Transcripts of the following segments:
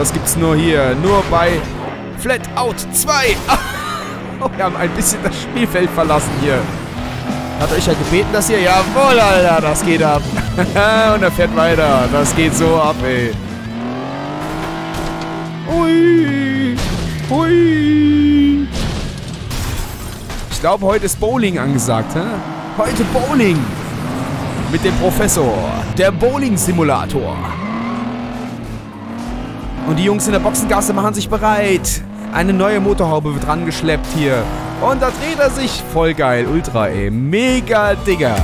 Das gibt's nur hier. Nur bei Flat Out 2. Wir haben ein bisschen das Spielfeld verlassen hier. Hat euch ja gebeten, dass ihr... Jawohl, Alter, das geht ab. Und er fährt weiter. Das geht so ab, ey. Hui. Hui. Ich glaube, heute ist Bowling angesagt, hä? Heute Bowling. Mit dem Professor. Der Bowling-Simulator. Und die Jungs in der Boxengasse machen sich bereit. Eine neue Motorhaube wird rangeschleppt hier. Und da dreht er sich. Voll geil. Ultra, ey. Mega Digger.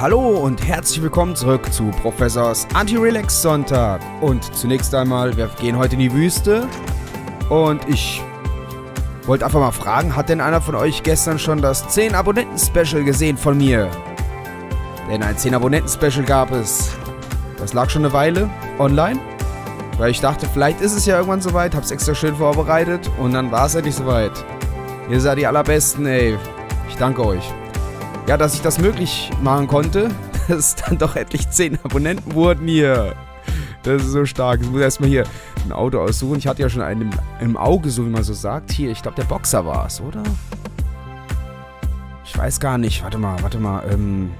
Hallo und herzlich willkommen zurück zu Professors Anti-Relax Sonntag. Und zunächst einmal, wir gehen heute in die Wüste. Und ich wollte einfach mal fragen, hat denn einer von euch gestern schon das 10 Abonnenten-Special gesehen von mir? Denn ein 10 Abonnenten-Special gab es. Das lag schon eine Weile online. Weil ich dachte, vielleicht ist es ja irgendwann soweit. Hab's extra schön vorbereitet. Und dann war es endlich soweit. Ihr seid die allerbesten, ey. Ich danke euch ja, dass ich das möglich machen konnte, dass dann doch endlich 10 Abonnenten wurden hier. Das ist so stark. Ich muss erstmal hier ein Auto aussuchen. Ich hatte ja schon einen im, Auge, so wie man so sagt. Hier, ich glaube, der Boxer war es, oder? Ich weiß gar nicht. Warte mal, warte mal. Ähm,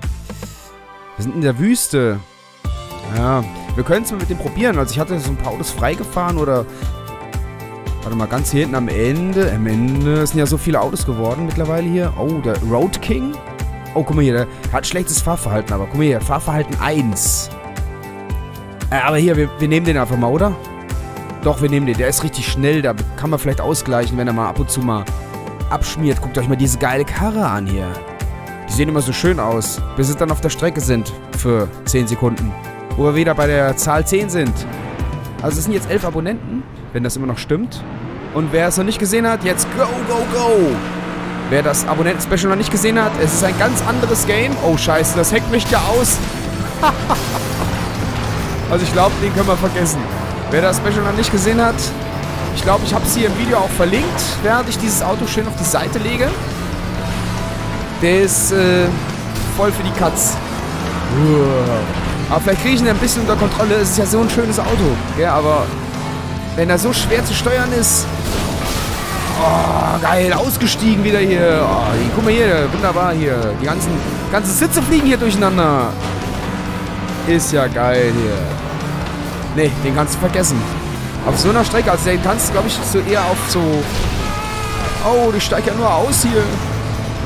wir sind in der Wüste. Ja, wir können es mal mit dem probieren. Also ich hatte so ein paar Autos freigefahren oder... Warte mal, ganz hier hinten am Ende. Am Ende sind ja so viele Autos geworden mittlerweile hier. Oh, der Road King. Oh, guck mal hier, der hat schlechtes Fahrverhalten, aber guck mal hier, Fahrverhalten 1. Äh, aber hier, wir, wir nehmen den einfach mal, oder? Doch, wir nehmen den. Der ist richtig schnell, da kann man vielleicht ausgleichen, wenn er mal ab und zu mal abschmiert. Guckt euch mal diese geile Karre an hier. Die sehen immer so schön aus, bis es dann auf der Strecke sind für 10 Sekunden. Wo wir wieder bei der Zahl 10 sind. Also es sind jetzt 11 Abonnenten, wenn das immer noch stimmt. Und wer es noch nicht gesehen hat, jetzt go, go, go! Wer das Abonnenten-Special noch nicht gesehen hat, es ist ein ganz anderes Game. Oh, scheiße, das hackt mich ja aus. also ich glaube, den können wir vergessen. Wer das Special noch nicht gesehen hat, ich glaube, ich habe es hier im Video auch verlinkt, während ich dieses Auto schön auf die Seite lege. Der ist äh, voll für die Katz. Aber vielleicht kriege ich ihn ein bisschen unter Kontrolle. Es ist ja so ein schönes Auto. Ja, aber wenn er so schwer zu steuern ist, Oh, geil, ausgestiegen wieder hier. Oh, guck mal hier, wunderbar hier. Die ganzen, ganzen Sitze fliegen hier durcheinander. Ist ja geil hier. Nee, den kannst du vergessen. Auf so einer Strecke, also den kannst du, glaube ich, so eher auf so... Oh, die steigt ja nur aus hier.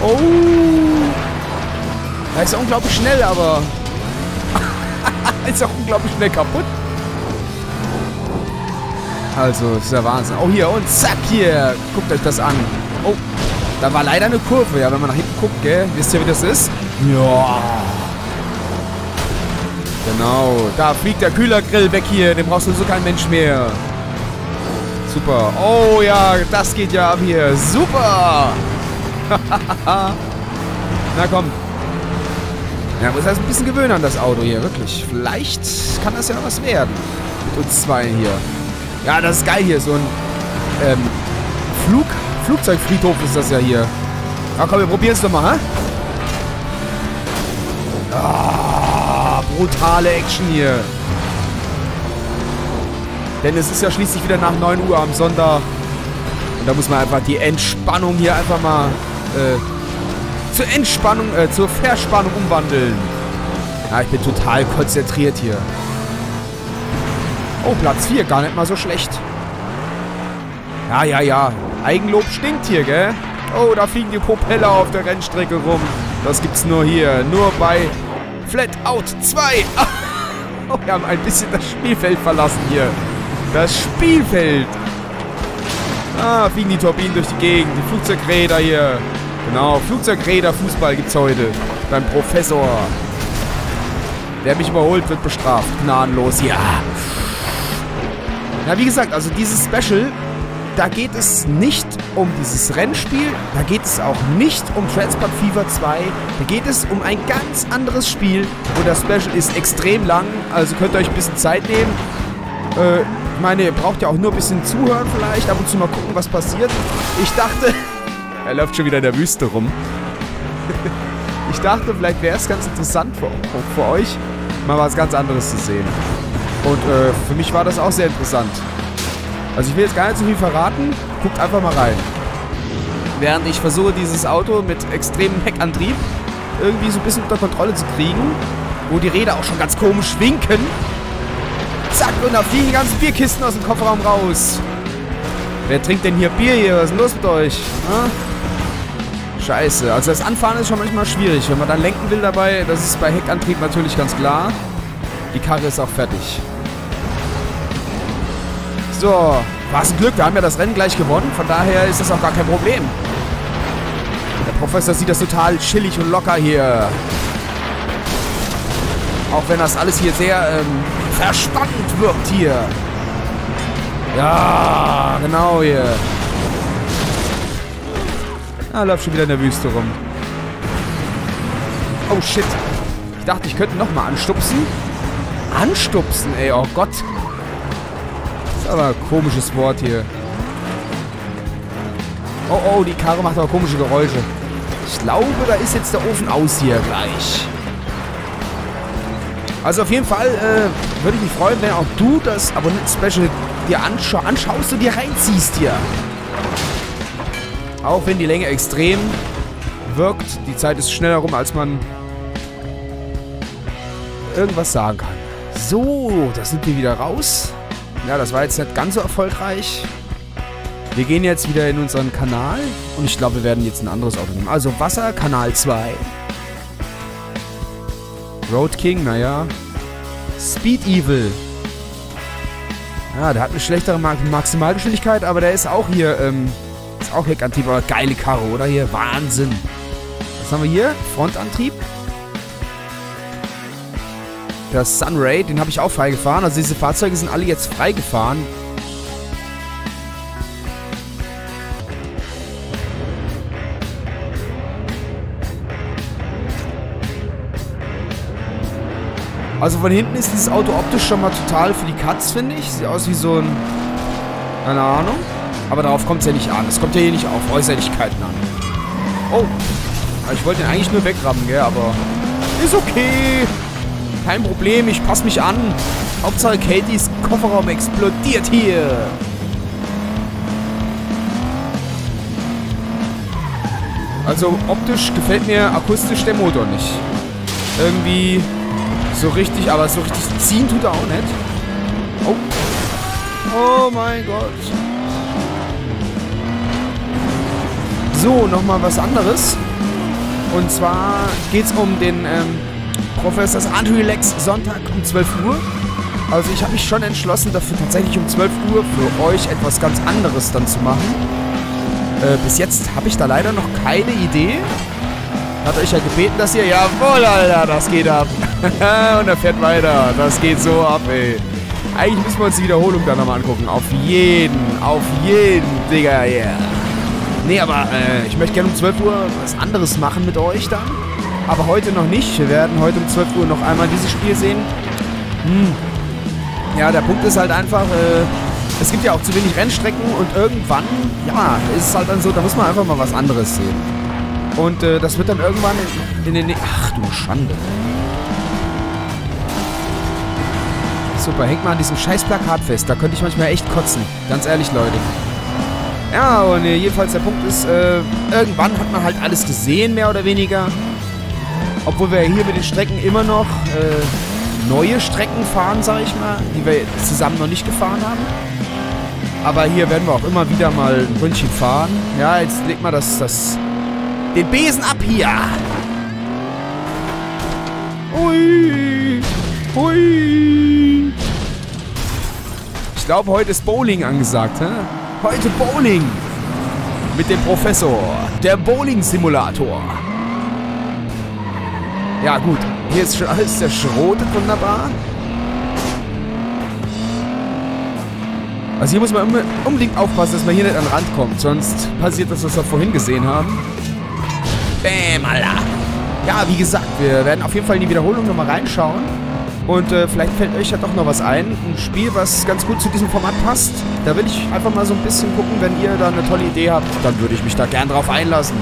Oh. Er ist ja unglaublich schnell, aber... ist auch unglaublich schnell kaputt. Also, das ist ja Wahnsinn. Oh, hier, und zack, hier. Guckt euch das an. Oh, da war leider eine Kurve, ja, wenn man nach hinten guckt, gell? Wisst ihr, wie das ist? Ja. Genau, da fliegt der Kühlergrill weg hier. Den brauchst du so kein Mensch mehr. Super. Oh ja, das geht ja ab hier. Super. Na komm. Ja, muss erst ein bisschen gewöhnen an das Auto hier, wirklich. Vielleicht kann das ja noch was werden. Mit uns zwei hier. Ja, das ist geil hier. So ein ähm, Flug, Flugzeugfriedhof ist das ja hier. Ja, komm, wir probieren es doch mal, hä? Brutale Action hier. Denn es ist ja schließlich wieder nach 9 Uhr am Sonntag. Und da muss man einfach die Entspannung hier einfach mal äh, zur Entspannung, äh, zur Verspannung umwandeln. Ja, ich bin total konzentriert hier. Oh, Platz 4. Gar nicht mal so schlecht. Ja, ja, ja. Eigenlob stinkt hier, gell? Oh, da fliegen die Propeller auf der Rennstrecke rum. Das gibt's nur hier. Nur bei Flat Out 2. Oh, wir haben ein bisschen das Spielfeld verlassen hier. Das Spielfeld. Ah, fliegen die Turbinen durch die Gegend. Die Flugzeugräder hier. Genau, Flugzeugräder, Fußball gibt's heute. Beim Professor. Wer mich überholt, wird bestraft. Gnadenlos. Ja. Na, wie gesagt, also dieses Special, da geht es nicht um dieses Rennspiel, da geht es auch nicht um Transport Fever 2, da geht es um ein ganz anderes Spiel und das Special ist extrem lang, also könnt ihr euch ein bisschen Zeit nehmen. Äh, ich meine, ihr braucht ja auch nur ein bisschen zuhören vielleicht, ab und zu mal gucken, was passiert. Ich dachte, er läuft schon wieder in der Wüste rum. ich dachte, vielleicht wäre es ganz interessant für, für, euch, mal was ganz anderes zu sehen. Und äh, für mich war das auch sehr interessant. Also ich will jetzt gar nicht so viel verraten. Guckt einfach mal rein. Während ich versuche, dieses Auto mit extremem Heckantrieb irgendwie so ein bisschen unter Kontrolle zu kriegen, wo die Räder auch schon ganz komisch winken. Zack, und da fliegen die ganzen Bierkisten aus dem Kofferraum raus. Wer trinkt denn hier Bier hier? Was ist denn los mit euch? Ha? Scheiße. Also das Anfahren ist schon manchmal schwierig. Wenn man dann lenken will dabei, das ist bei Heckantrieb natürlich ganz klar. Die Karre ist auch fertig. So, was ein Glück. Wir haben ja das Rennen gleich gewonnen. Von daher ist das auch gar kein Problem. Der Professor sieht das total chillig und locker hier. Auch wenn das alles hier sehr ähm, verspannend wirkt hier. Ja, genau hier. Ah, läuft schon wieder in der Wüste rum. Oh, shit. Ich dachte, ich könnte nochmal anstupsen. Anstupsen, ey. Oh Gott. Aber ein komisches Wort hier. Oh, oh, die Karre macht aber komische Geräusche. Ich glaube, da ist jetzt der Ofen aus hier gleich. Also auf jeden Fall äh, würde ich mich freuen, wenn auch du das Abonnenten-Special dir anscha anschaust und dir reinziehst hier. Auch wenn die Länge extrem wirkt. Die Zeit ist schneller rum, als man irgendwas sagen kann. So, da sind wir wieder raus. Ja, das war jetzt nicht ganz so erfolgreich. Wir gehen jetzt wieder in unseren Kanal und ich glaube, wir werden jetzt ein anderes Auto nehmen. Also Wasser, Kanal 2. Road King, naja. Speed Evil. Ja, der hat eine schlechtere Maximalgeschwindigkeit, aber der ist auch hier, ähm, ist auch Heckantrieb, aber geile Karre, oder hier? Wahnsinn. Was haben wir hier? Frontantrieb. Der Sunray, den habe ich auch freigefahren. Also diese Fahrzeuge sind alle jetzt freigefahren. Also von hinten ist dieses Auto optisch schon mal total für die Katz, finde ich. Sieht aus wie so ein... Keine Ahnung. Aber darauf kommt es ja nicht an. Es kommt ja hier nicht auf Äußerlichkeiten an. Oh. Ich wollte den eigentlich nur wegrammen, gell, aber... Ist okay. Kein Problem, ich passe mich an. Hauptsache Katys Kofferraum explodiert hier. Also optisch gefällt mir akustisch der Motor nicht. Irgendwie so richtig, aber so richtig ziehen tut er auch nicht. Oh. Oh mein Gott. So, nochmal was anderes. Und zwar geht es um den ähm, Professors Unrelax Sonntag um 12 Uhr. Also ich habe mich schon entschlossen, dafür tatsächlich um 12 Uhr für euch etwas ganz anderes dann zu machen. Äh, bis jetzt habe ich da leider noch keine Idee. Hat euch ja gebeten, dass ihr... Jawohl, Alter, das geht ab. Und er fährt weiter. Das geht so ab, ey. Eigentlich müssen wir uns die Wiederholung dann nochmal angucken. Auf jeden. Auf jeden, Digga, yeah. Nee, aber äh, ich möchte gerne um 12 Uhr was anderes machen mit euch dann. Aber heute noch nicht. Wir werden heute um 12 Uhr noch einmal dieses Spiel sehen. Hm. Ja, der Punkt ist halt einfach, äh, es gibt ja auch zu wenig Rennstrecken und irgendwann, ja, ist es halt dann so, da muss man einfach mal was anderes sehen. Und äh, das wird dann irgendwann in, in den... Ach du Schande. Super, hängt mal an diesem scheiß Plakat fest. Da könnte ich manchmal echt kotzen. Ganz ehrlich, Leute. Ja, und äh, jedenfalls der Punkt ist, äh, irgendwann hat man halt alles gesehen, mehr oder weniger. Obwohl wir hier mit den Strecken immer noch äh, neue Strecken fahren, sag ich mal, die wir zusammen noch nicht gefahren haben. Aber hier werden wir auch immer wieder mal ein Ründchen fahren. Ja, jetzt legt mal das, das, den Besen ab hier. Ui, ui. Ich glaube, heute ist Bowling angesagt, hä? Heute Bowling. Mit dem Professor. Der Bowling-Simulator. Ja, gut. Hier ist schon alles zerschrotet. Wunderbar. Also hier muss man unbedingt aufpassen, dass man hier nicht an den Rand kommt. Sonst passiert das, was wir vorhin gesehen haben. Bäm, Alter. Ja, wie gesagt, wir werden auf jeden Fall in die Wiederholung nochmal reinschauen. Und äh, vielleicht fällt euch ja doch noch was ein. Ein Spiel, was ganz gut zu diesem Format passt. Da will ich einfach mal so ein bisschen gucken, wenn ihr da eine tolle Idee habt, dann würde ich mich da gern drauf einlassen.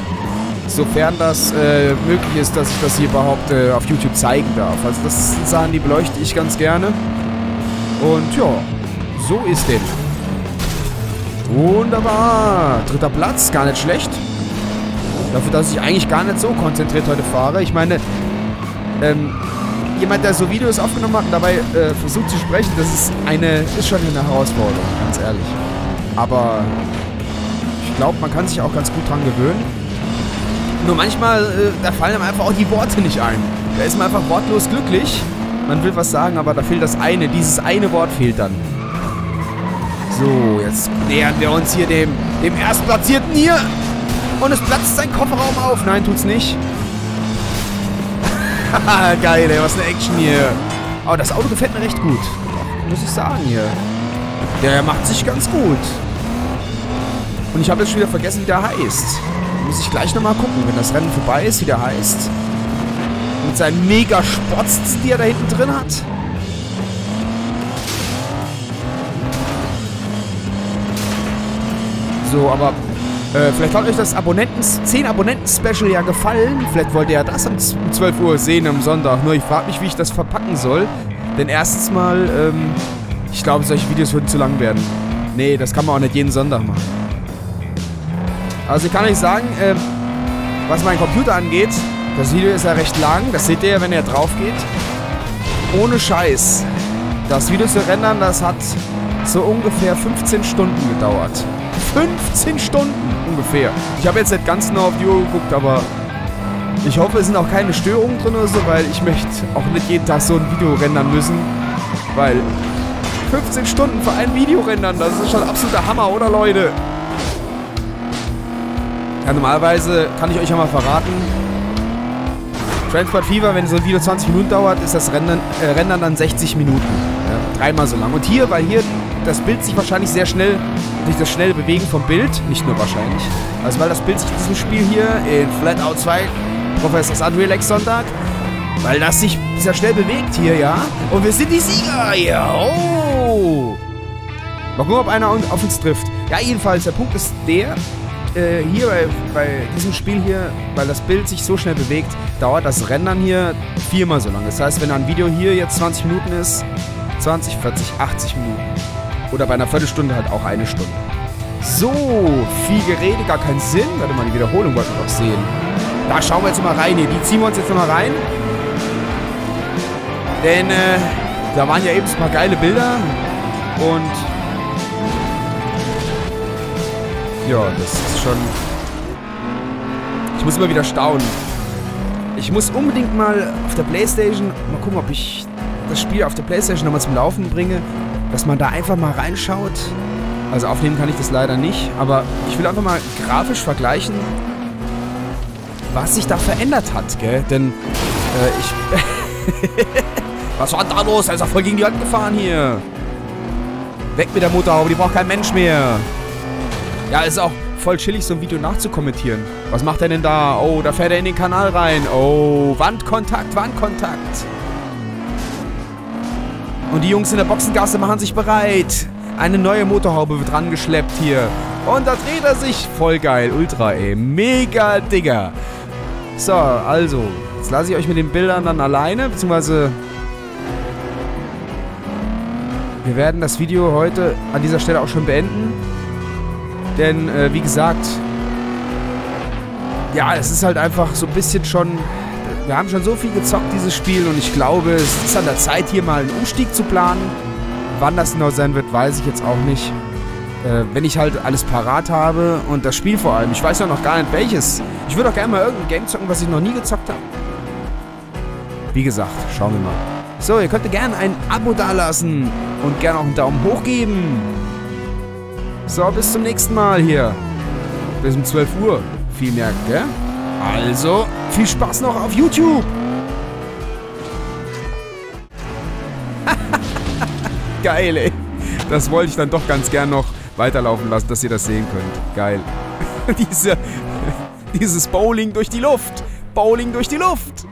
Sofern das äh, möglich ist, dass ich das hier überhaupt äh, auf YouTube zeigen darf. Also das sind Sachen, die beleuchte ich ganz gerne. Und ja, so ist denn. Wunderbar. Dritter Platz, gar nicht schlecht. Dafür, dass ich eigentlich gar nicht so konzentriert heute fahre. Ich meine, ähm, jemand, der so Videos aufgenommen hat und dabei äh, versucht zu sprechen, das ist eine, ist schon eine Herausforderung, ganz ehrlich. Aber ich glaube, man kann sich auch ganz gut dran gewöhnen. Nur manchmal, äh, da fallen einem einfach auch die Worte nicht ein. Da ist man einfach wortlos glücklich. Man will was sagen, aber da fehlt das eine. Dieses eine Wort fehlt dann. So, jetzt nähern wir uns hier dem, dem Erstplatzierten hier. Und es platzt sein Kofferraum auf. Nein, tut's nicht. Geil, ey, was eine Action hier. Aber das Auto gefällt mir recht gut. Muss ich sagen hier. Der macht sich ganz gut. Und ich habe jetzt schon wieder vergessen, wie der heißt. Muss ich gleich nochmal gucken, wenn das Rennen vorbei ist, wie der heißt. Mit seinen mega Spots, die er da hinten drin hat. So, aber äh, vielleicht hat euch das Abonnenten 10 Abonnenten-Special ja gefallen. Vielleicht wollt ihr ja das um 12 Uhr sehen am Sonntag. Nur ich frage mich, wie ich das verpacken soll. Denn erstens mal, ähm, ich glaube, solche Videos würden zu lang werden. Nee, das kann man auch nicht jeden Sonntag machen. Also ich kann euch sagen, äh, was meinen Computer angeht, das Video ist ja recht lang. Das seht ihr ja, wenn ihr drauf geht. Ohne Scheiß. Das Video zu rendern, das hat so ungefähr 15 Stunden gedauert. 15 Stunden ungefähr. Ich habe jetzt nicht ganz genau auf die Uhr geguckt, aber ich hoffe, es sind auch keine Störungen drin oder so, weil ich möchte auch nicht jeden Tag so ein Video rendern müssen. Weil 15 Stunden für ein Video rendern, das ist schon absoluter Hammer, oder Leute? Ja, normalerweise kann ich euch ja mal verraten, Transport Fever, wenn so ein Video 20 Minuten dauert, ist das Rendern, äh, Rendern dann 60 Minuten. Ja, dreimal so lang. Und hier, weil hier das Bild sich wahrscheinlich sehr schnell, durch das schnelle Bewegen vom Bild, nicht nur wahrscheinlich, also weil das Bild sich in diesem Spiel hier in Flatout 2, Professors Unreal Sonntag, weil das sich sehr schnell bewegt hier, ja. Und wir sind die Sieger hier. Oh! Mal gucken, ob einer auf uns trifft. Ja, jedenfalls, der Punkt ist der, äh, hier bei, bei, diesem Spiel hier, weil das Bild sich so schnell bewegt, dauert das Rendern hier viermal so lange. Das heißt, wenn ein Video hier jetzt 20 Minuten ist, 20, 40, 80 Minuten. Oder bei einer Viertelstunde halt auch eine Stunde. So, viel Gerede, gar keinen Sinn. Warte mal, die Wiederholung wollten wir doch sehen. Da schauen wir jetzt mal rein. Hier, die ziehen wir uns jetzt nochmal rein. Denn, äh, da waren ja eben ein paar geile Bilder. Und ja, das ist schon... Ich muss immer wieder staunen. Ich muss unbedingt mal auf der Playstation, mal gucken, ob ich das Spiel auf der Playstation nochmal zum Laufen bringe, dass man da einfach mal reinschaut. Also aufnehmen kann ich das leider nicht, aber ich will einfach mal grafisch vergleichen, was sich da verändert hat, gell? Denn, äh, ich... was war da los? Er ist auch voll gegen die Wand gefahren hier. Weg mit der Motorhaube, die braucht kein Mensch mehr. Ja, ist auch voll chillig, so ein Video nachzukommentieren. Was macht er denn da? Oh, da fährt er in den Kanal rein. Oh, Wandkontakt, Wandkontakt. Und die Jungs in der Boxengasse machen sich bereit. Eine neue Motorhaube wird rangeschleppt hier. Und da dreht er sich. Voll geil. Ultra, ey. Mega Digger. So, also. Jetzt lasse ich euch mit den Bildern dann alleine. Beziehungsweise... Wir werden das Video heute an dieser Stelle auch schon beenden. Denn, äh, wie gesagt, ja, es ist halt einfach so ein bisschen schon... Wir haben schon so viel gezockt, dieses Spiel, und ich glaube, es ist an der Zeit, hier mal einen Umstieg zu planen. Wann das genau sein wird, weiß ich jetzt auch nicht. Äh, wenn ich halt alles parat habe und das Spiel vor allem. Ich weiß ja noch gar nicht welches. Ich würde auch gerne mal irgendein Game zocken, was ich noch nie gezockt habe. Wie gesagt, schauen wir mal. So, ihr könnt gerne ein Abo dalassen und gerne auch einen Daumen hoch geben. So, bis zum nächsten Mal hier. Bis um 12 Uhr. Viel mehr, gell? Also, viel Spaß noch auf YouTube. Geil, ey. Das wollte ich dann doch ganz gern noch weiterlaufen lassen, dass ihr das sehen könnt. Geil. Diese, dieses Bowling durch die Luft. Bowling durch die Luft.